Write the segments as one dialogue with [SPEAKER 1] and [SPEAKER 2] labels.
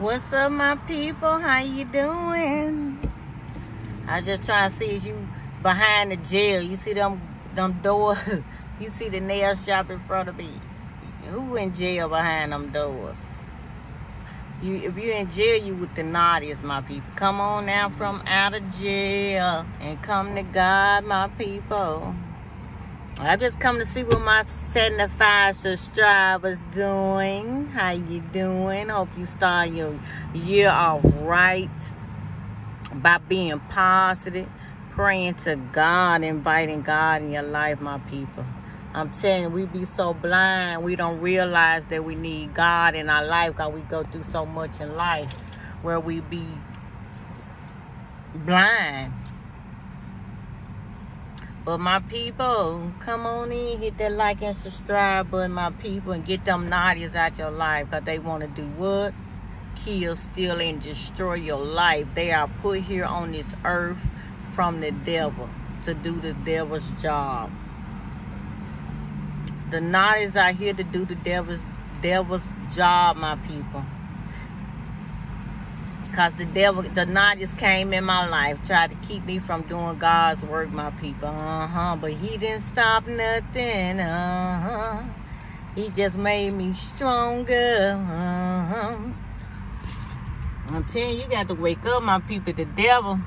[SPEAKER 1] What's up, my people? How you doing? I just trying to see is you behind the jail. You see them them doors? you see the nail shop in front of me? Who in jail behind them doors? You, if you're in jail, you with the narcissist, my people. Come on now from out of jail and come to God, my people. I just come to see what my 75 subscribers doing. How you doing? Hope you start your year all right by being positive, praying to God, inviting God in your life, my people. I'm telling you, we be so blind, we don't realize that we need God in our life because we go through so much in life where we be blind. But my people, come on in, hit that like and subscribe button, my people, and get them narcissists out your life because they want to do what? Kill, steal, and destroy your life. They are put here on this earth from the devil to do the devil's job. The narcissists are here to do the devil's devil's job, my people. Cause the devil, the narcissists came in my life, tried to keep me from doing God's work, my people. Uh-huh. But he didn't stop nothing. Uh-huh. He just made me stronger. Uh-huh. I'm telling you, you got to wake up, my people. The devil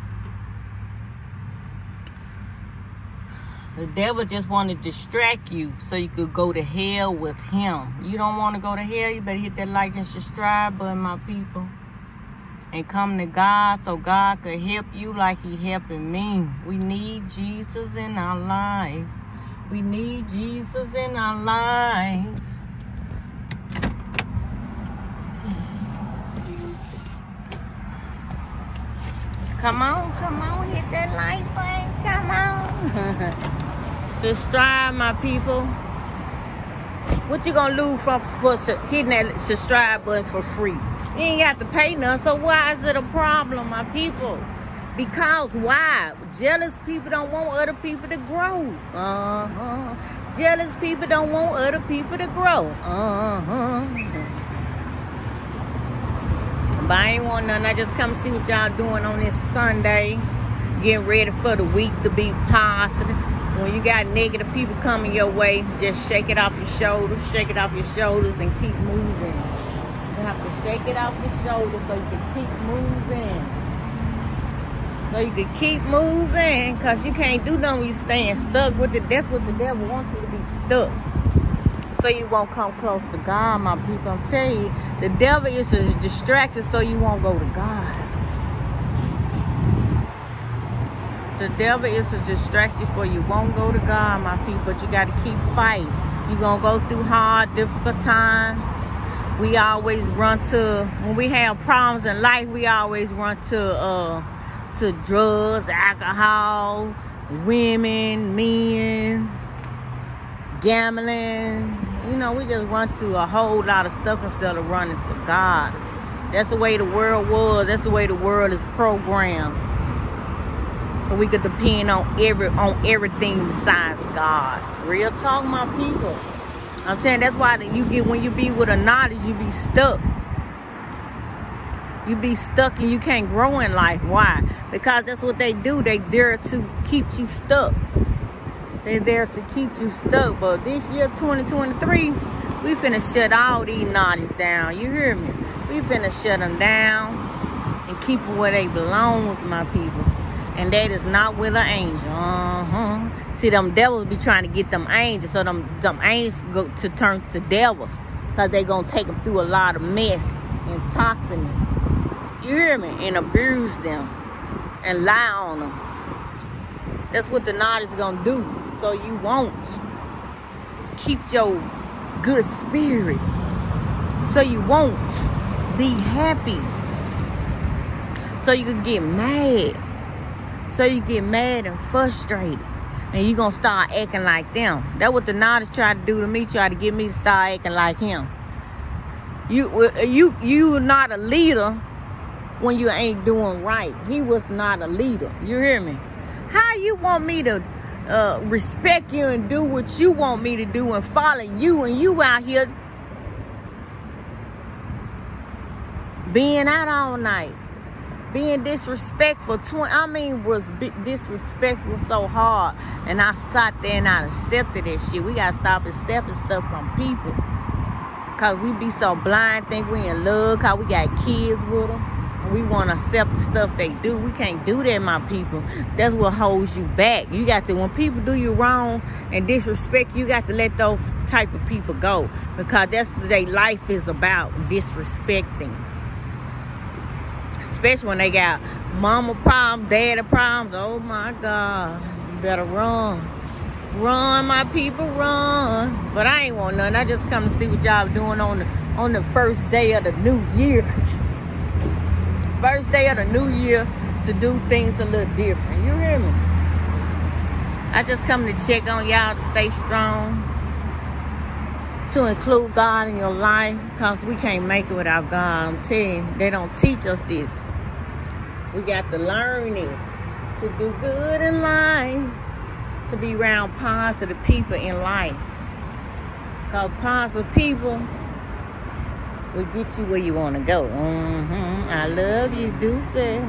[SPEAKER 1] The devil just want to distract you so you could go to hell with him. You don't want to go to hell, you better hit that like and subscribe button, my people. And come to God so God could help you like he helping me. We need Jesus in our life. We need Jesus in our life. Come on, come on, hit that like button. Come on. subscribe, my people. What you gonna lose from for hitting that subscribe button for free? You ain't got to pay none, so why is it a problem, my people? Because why? Jealous people don't want other people to grow. Uh-huh. Jealous people don't want other people to grow. Uh-huh. But I ain't want none. I just come see what y'all doing on this Sunday. Getting ready for the week to be positive when you got negative people coming your way, just shake it off your shoulders, shake it off your shoulders and keep moving. You have to shake it off your shoulders so you can keep moving. So you can keep moving because you can't do nothing when you staying stuck with it. That's what the devil wants you to be stuck. So you won't come close to God, my people. I'm telling you, the devil is a distraction so you won't go to God. The devil is a distraction for you. Won't go to God, my people, but you got to keep fighting. You're going to go through hard, difficult times. We always run to, when we have problems in life, we always run to, uh, to drugs, alcohol, women, men, gambling. You know, we just run to a whole lot of stuff instead of running to God. That's the way the world was. That's the way the world is programmed so we could depend on every on everything besides God. Real talk, my people. I'm saying that's why you get when you be with a knowledge, you be stuck. You be stuck and you can't grow in life. Why? Because that's what they do. They dare to keep you stuck. They there to keep you stuck. But this year, 2023, we finna shut all these knowledge down. You hear me? We finna shut them down and keep them where they belong, my people. And that is not with an angel. Uh-huh. See, them devils be trying to get them angels. So them, them angels go to turn to devils. Because they going to take them through a lot of mess and toxins. You hear me? And abuse them. And lie on them. That's what the knot is going to do. So you won't keep your good spirit. So you won't be happy. So you can get mad so you get mad and frustrated. And you gonna start acting like them. That's what the Nodis tried to do to me, try to get me to start acting like him. You you you not a leader when you ain't doing right. He was not a leader. You hear me? How you want me to uh, respect you and do what you want me to do and follow you and you out here being out all night, being disrespectful. 20, I mean, was disrespectful so hard. And I sat there and I accepted that shit. We gotta stop accepting stuff from people. Cause we be so blind, think we in love, cause we got kids with them. We want to accept the stuff they do. We can't do that, my people. That's what holds you back. You got to, when people do you wrong and disrespect, you got to let those type of people go. Because that's what their life is about, disrespecting. Especially when they got mama problems, daddy problems. Oh my God. You better run. Run, my people, run. But I ain't want none. I just come to see what y'all doing on the on the first day of the new year first day of the new year to do things a little different. You hear me? I just come to check on y'all to stay strong, to include God in your life, because we can't make it without God. I'm telling you, they don't teach us this. We got to learn this, to do good in life, to be around positive people in life. Because positive people will get you where you want to go. Mm -hmm. I love you, Deuce.